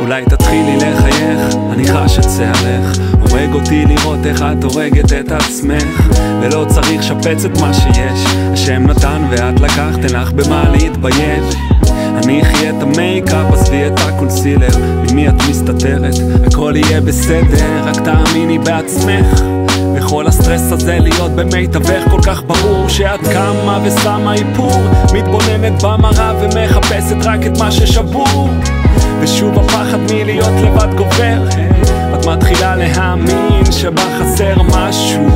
אולי תתחילי לחייך, אני חש את צערך הורג אותי לראות איך את הורגת את עצמך. ולא צריך לשפץ את מה שיש. השם נתן ואת לקחת, אין לך במה להתבייש. הניחי את המייקאפ, עזבי את הקונסילר. ממי את מסתתרת, הכל יהיה בסדר, רק תאמיני בעצמך. וכל הסטרס הזה להיות במיטבך כל כך ברור שאת קמה ושמה איפור. מתבוננת במראה ומחפשת רק את מה ששבור ושוב הפחד מלהיות לבד גובר. את מתחילה להאמין שבה חסר משהו.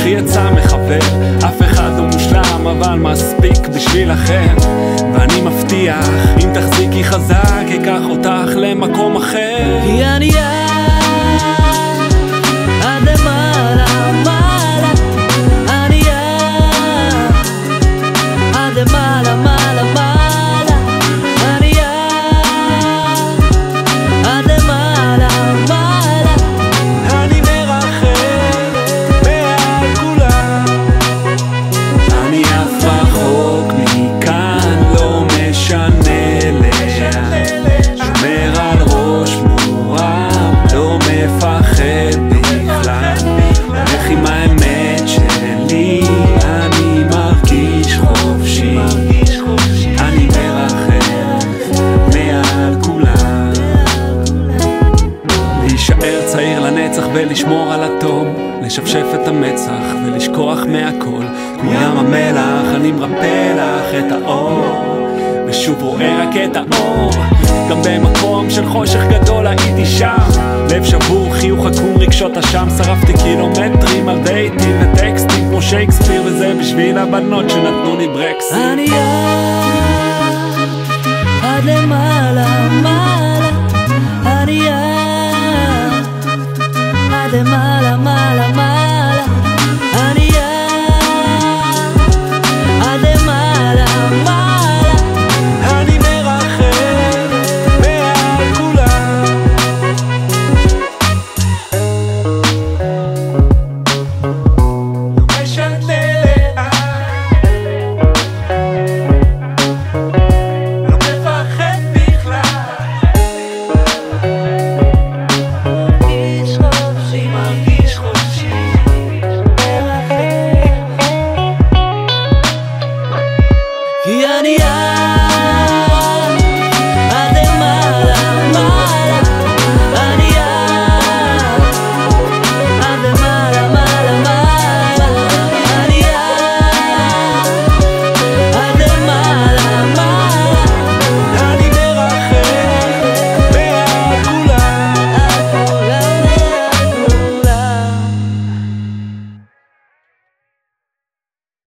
קחי עצה מחבר אף אחד לא מושלם אבל מספיק בשביל אחר ואני מבטיח אם תחזיקי חזק אקח אותך למקום אחר לנצח ולשמור על התום לשפשף את המצח ולשכוח מהכל. כמו ים המלח אני מרפא לך את האור ושוב רואה רק את האור. גם במקום של חושך גדול הייתי שם. לב שבור, חיוך עקום, רגשות אשם שרפתי קילומטרים על דייטים וטקסטים כמו שייקספיר וזה בשביל הבנות שנתנו לי ברקסים. ענייה además.